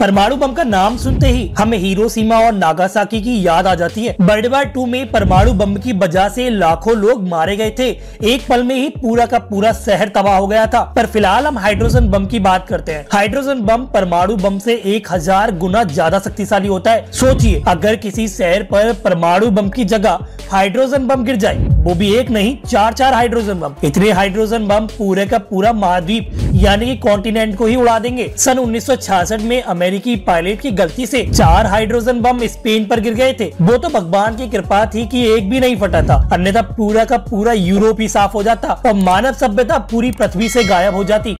परमाणु बम का नाम सुनते ही हमें हिरोशिमा और नागासाकी की याद आ जाती है। वर्ल्ड वार टू में परमाणु बम की वजह से लाखों लोग मारे गए थे। एक पल में ही पूरा का पूरा शहर तबाह हो गया था। पर फ़िलहाल हम हाइड्रोजन बम की बात करते हैं। हाइड्रोजन बम परमाणु बम से एक हज़ार गुना ज़्यादा शक्तिशाली होता है। सोचिए, अगर किसी शहर पर परमाणु बम की जगह हाइड्रोजन बम गिर जाए, वो भी एक नहीं, चार चार हाइड्रोजन बम। इतने हाइड्रोजन बम पूरे का पूरा महाद्वीप यानी कि कॉन्टिनेंट को ही उड़ा देंगे। सन 1966 में अमेरिकी पायलट की गलती से चार हाइड्रोजन बम स्पेन पर गिर गए थे। वो तो भगवान की कृपा थी कि एक भी नहीं फटा था। अन्यथा पूरा का पूरा यूरोप ही साफ़ हो जाता और मानव सभ्यता पूरी पृथ्वी से गायब हो जाती।